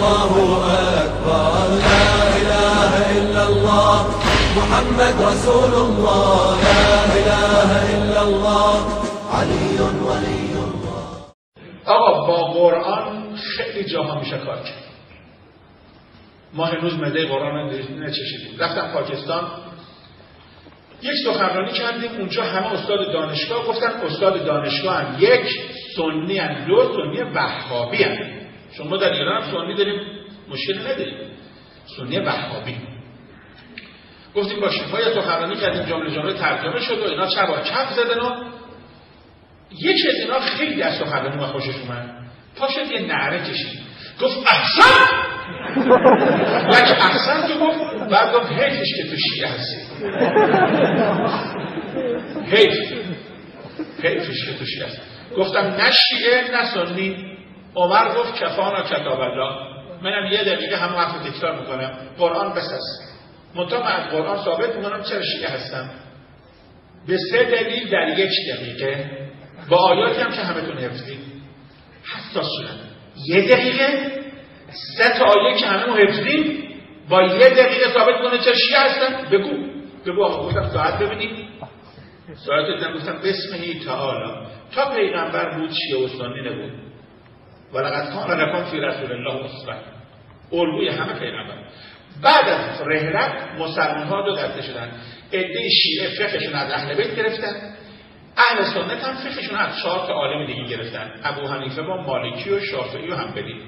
الله أكبر. لا إله إلا الله. محمد رسول الله. لا إله إلا الله. علي ولي الله. آقا با قرآن خیلی جاها میشه کار کرد ما هنوز مده قرآن نچشیدیم. رفتم پاکستان. یک سخنرانی کردیم. اونجا همه استاد دانشگاه گفتن استاد دانشگاه هم یک سنی هم دو سنی وهابی هم. شما در ایران هم سنی داریم مشکل نداریم. سنی وهابی. گفتیم باشه ما یه سخنرانی کردیم جمله جمله ترجمه شد و اینا چبا چپ زدن و یکی از اینا خیلی از سخنرانی ما خوشش اومد. پاشد یه نعره کشید. گفت احسن! یک احسن تو گفت بعد گفت حیفش که تو شیعه هستی. حیف. حیفش که تو شیعه هستی. گفتم نه شیعه نه سنی. عمر گفت کفانا کتاب الله منم یه دقیقه همه وقت تکرار می‌کنم. قرآن بس است منتها من از قرآن ثابت می‌کنم چرا شیعه هستم. به سه دلیل در یک دقیقه. با آیاتی هم که همتون حفظید حساس شدن. یه دقیقه. سه تا آیه که همه حفظیم با یه دقیقه ثابت کنه چه شیعه هستن بگو. بگو آقا گفتم ساعت ببینیم ساعت دیدم گفتم بسمهی تعالی. تا پیغمبر بود شیعه و سنی نبود ولقد کان لکم فی رسول الله اسوه الگوی همه پیغمبر. بعد از رحلت مسلمان ها دو دسته شدن. عده شیعه فقهشون از اهل بیت گرفتن. اهل سنت هم فقهشون از چهار تا عالم دیگه گرفتن. ابو حنیفه با مالکی و شافعی و حنبلی.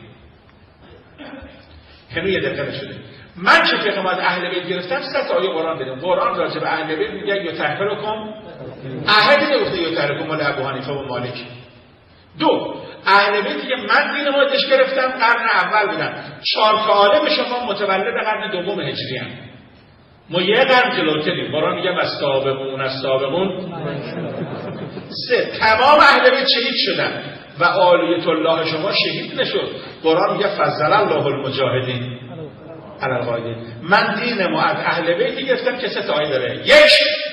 هنو یه دقیقه شده من که فقه از اهل بیت گرفتم؟ سه آیه قرآن دیدم قرآن راجع به اهل بیت میگه یا تحقیرکم اهل نگفته یا تحقیرکم مال ابو حنیفه و مالک. دو اهل بیت که من دین ازش گرفتم قرن اول بودم. چهار عالم شما متولد قرن دوم هجری هم. ما یه قرن جلوتریم قرآن میگه از سابقون از سابقون سه تمام اهل بیت شهید شدن. و آلیت الله شما شهید نشد. قرآن میگه فضل الله المجاهدین. علی من دین ما از اهل بیت گرفتم که سه تا آیه داره. یک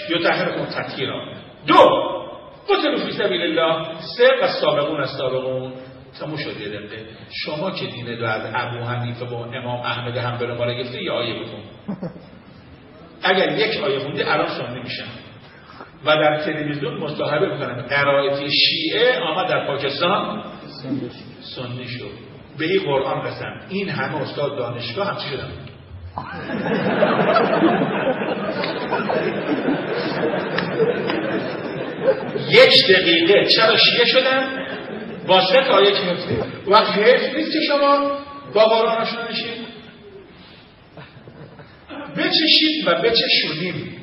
یطهرکم تطهیرا. دو قتلوا فی سبیل الله سه و سابقون از سابقون تموم شد یه دقیقه. شما که دین دو از ابو حنیفه با امام احمد حنبل ما گرفته یه آیه بکن اگر یک آیه خونده الان سنی میشن و در تلویزیون مصاحبه می‌کنن. قرائت شیعه آمد در پاکستان. سنی شد. به این قرآن رسن. این همه استاد دانشگاه هم چی شدن؟ یک دقیقه. چرا شیعه شدن؟ با سه تا آیه حفظه وقت حفظ نیست که شما با قرآن آشنا نشید بچشید و بچشونیم.